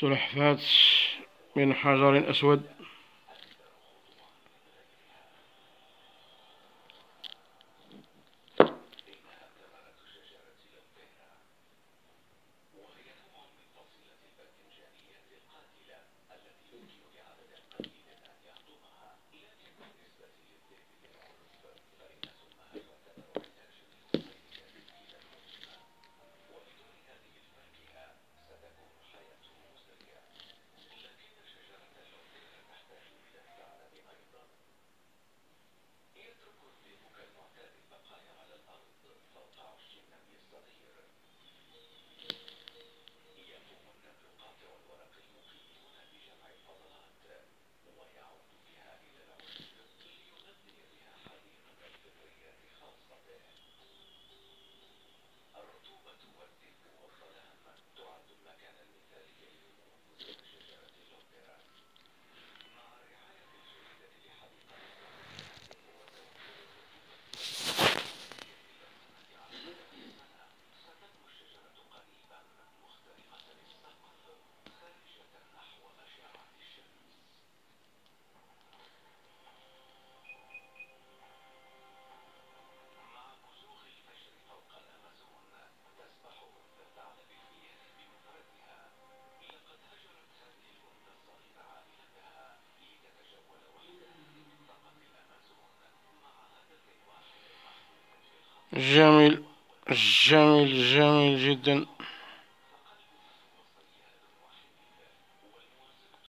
سلحفاة من حجر أسود. جميل جميل جميل جدا